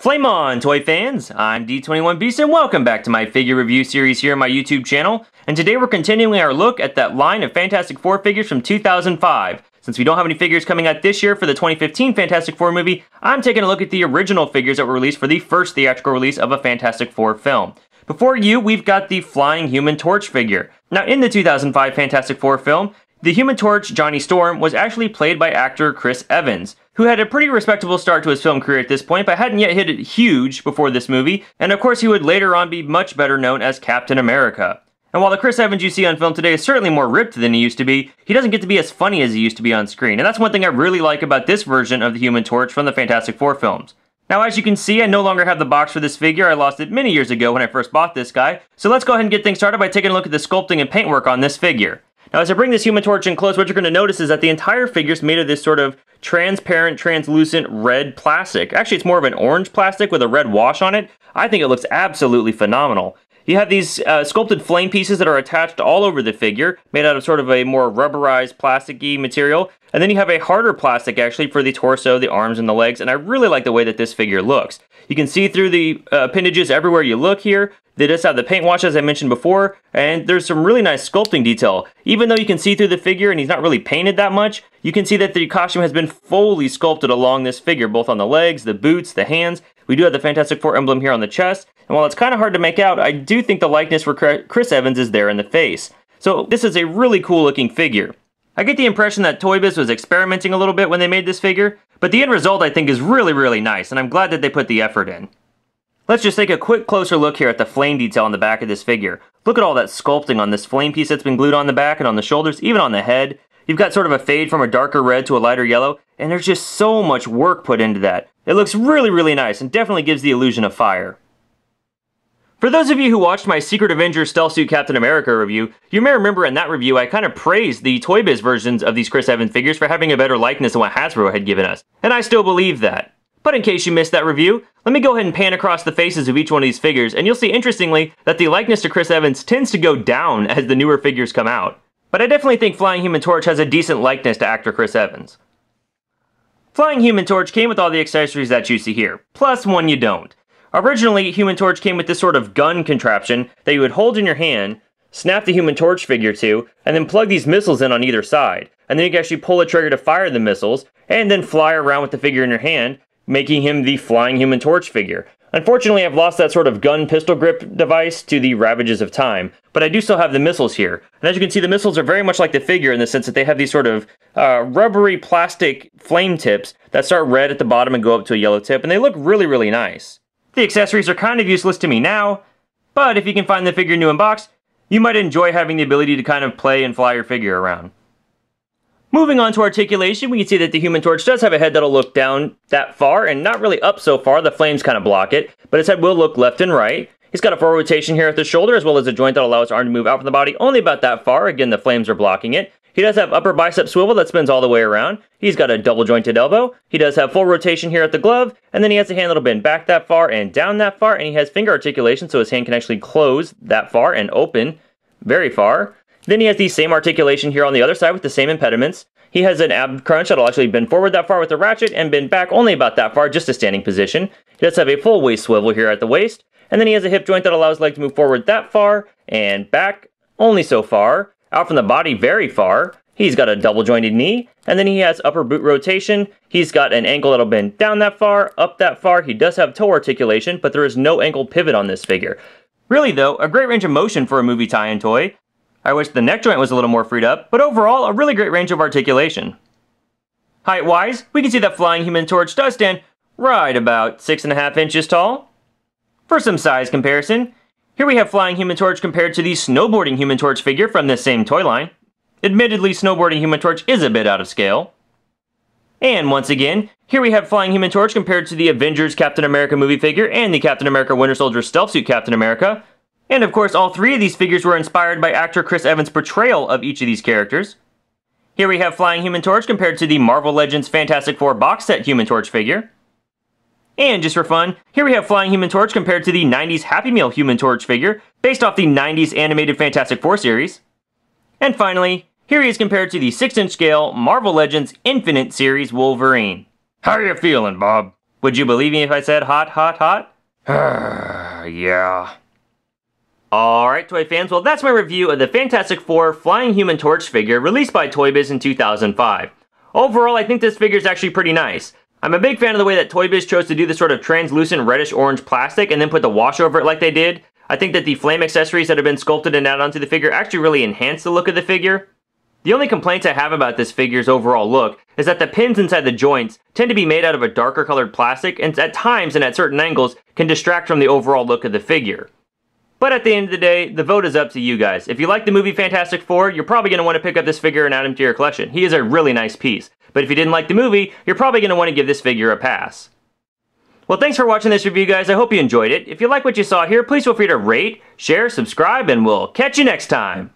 Flame on, toy fans! I'm D21Beast and welcome back to my figure review series here on my YouTube channel. And today we're continuing our look at that line of Fantastic Four figures from 2005. Since we don't have any figures coming out this year for the 2015 Fantastic Four movie, I'm taking a look at the original figures that were released for the first theatrical release of a Fantastic Four film. Before you, we've got the Flying Human Torch figure. Now, in the 2005 Fantastic Four film, the Human Torch, Johnny Storm, was actually played by actor Chris Evans who had a pretty respectable start to his film career at this point, but hadn't yet hit it huge before this movie, and of course he would later on be much better known as Captain America. And while the Chris Evans you see on film today is certainly more ripped than he used to be, he doesn't get to be as funny as he used to be on screen, and that's one thing I really like about this version of the Human Torch from the Fantastic Four films. Now as you can see, I no longer have the box for this figure, I lost it many years ago when I first bought this guy, so let's go ahead and get things started by taking a look at the sculpting and paintwork on this figure. Now as I bring this Human Torch in close, what you're going to notice is that the entire figure is made of this sort of transparent, translucent red plastic. Actually, it's more of an orange plastic with a red wash on it. I think it looks absolutely phenomenal. You have these uh, sculpted flame pieces that are attached all over the figure, made out of sort of a more rubberized plasticky material. And then you have a harder plastic actually for the torso, the arms, and the legs. And I really like the way that this figure looks. You can see through the uh, appendages everywhere you look here. They just have the paint wash as I mentioned before, and there's some really nice sculpting detail. Even though you can see through the figure and he's not really painted that much, you can see that the costume has been fully sculpted along this figure, both on the legs, the boots, the hands. We do have the Fantastic Four emblem here on the chest, and while it's kind of hard to make out, I do think the likeness for Chris Evans is there in the face. So this is a really cool looking figure. I get the impression that Toy Biz was experimenting a little bit when they made this figure, but the end result I think is really, really nice, and I'm glad that they put the effort in. Let's just take a quick closer look here at the flame detail on the back of this figure. Look at all that sculpting on this flame piece that's been glued on the back and on the shoulders, even on the head. You've got sort of a fade from a darker red to a lighter yellow, and there's just so much work put into that. It looks really, really nice and definitely gives the illusion of fire. For those of you who watched my Secret Avengers Stealth Suit Captain America review, you may remember in that review I kind of praised the Toy Biz versions of these Chris Evans figures for having a better likeness than what Hasbro had given us, and I still believe that. But in case you missed that review, let me go ahead and pan across the faces of each one of these figures, and you'll see interestingly that the likeness to Chris Evans tends to go down as the newer figures come out. But I definitely think Flying Human Torch has a decent likeness to actor Chris Evans. Flying Human Torch came with all the accessories that you see here, plus one you don't. Originally, Human Torch came with this sort of gun contraption that you would hold in your hand, snap the Human Torch figure to, and then plug these missiles in on either side. And then you can actually pull a trigger to fire the missiles, and then fly around with the figure in your hand, making him the flying human torch figure. Unfortunately, I've lost that sort of gun pistol grip device to the ravages of time, but I do still have the missiles here. And as you can see, the missiles are very much like the figure in the sense that they have these sort of uh, rubbery plastic flame tips that start red at the bottom and go up to a yellow tip, and they look really, really nice. The accessories are kind of useless to me now, but if you can find the figure new in box, you might enjoy having the ability to kind of play and fly your figure around. Moving on to articulation, we can see that the Human Torch does have a head that'll look down that far and not really up so far. The flames kind of block it, but his head will look left and right. He's got a forward rotation here at the shoulder as well as a joint that allows his arm to move out from the body only about that far. Again, the flames are blocking it. He does have upper bicep swivel that spins all the way around. He's got a double jointed elbow. He does have full rotation here at the glove, and then he has a hand that'll bend back that far and down that far, and he has finger articulation so his hand can actually close that far and open very far. Then he has the same articulation here on the other side with the same impediments. He has an ab crunch that'll actually bend forward that far with the ratchet and bend back only about that far, just a standing position. He does have a full waist swivel here at the waist. And then he has a hip joint that allows leg to move forward that far and back only so far. Out from the body very far. He's got a double jointed knee, and then he has upper boot rotation. He's got an ankle that'll bend down that far, up that far. He does have toe articulation, but there is no ankle pivot on this figure. Really though, a great range of motion for a movie tie-in toy. I wish the neck joint was a little more freed up, but overall, a really great range of articulation. Height-wise, we can see that Flying Human Torch does stand right about 6.5 inches tall. For some size comparison, here we have Flying Human Torch compared to the Snowboarding Human Torch figure from this same toy line. Admittedly, Snowboarding Human Torch is a bit out of scale. And once again, here we have Flying Human Torch compared to the Avengers Captain America movie figure and the Captain America Winter Soldier Stealth Suit Captain America, and of course, all three of these figures were inspired by actor Chris Evans' portrayal of each of these characters. Here we have Flying Human Torch compared to the Marvel Legends Fantastic Four box set Human Torch figure. And just for fun, here we have Flying Human Torch compared to the 90s Happy Meal Human Torch figure, based off the 90s animated Fantastic Four series. And finally, here he is compared to the 6-inch scale Marvel Legends Infinite series Wolverine. How are you feeling, Bob? Would you believe me if I said hot, hot, hot? yeah. Alright, toy fans, well that's my review of the Fantastic Four Flying Human Torch figure released by Toy Biz in 2005. Overall, I think this figure is actually pretty nice. I'm a big fan of the way that Toy Biz chose to do this sort of translucent reddish-orange plastic and then put the wash over it like they did. I think that the flame accessories that have been sculpted and added onto the figure actually really enhance the look of the figure. The only complaints I have about this figure's overall look is that the pins inside the joints tend to be made out of a darker colored plastic and at times and at certain angles can distract from the overall look of the figure. But at the end of the day, the vote is up to you guys. If you like the movie Fantastic Four, you're probably going to want to pick up this figure and add him to your collection. He is a really nice piece. But if you didn't like the movie, you're probably going to want to give this figure a pass. Well, thanks for watching this review, guys. I hope you enjoyed it. If you like what you saw here, please feel free to rate, share, subscribe, and we'll catch you next time.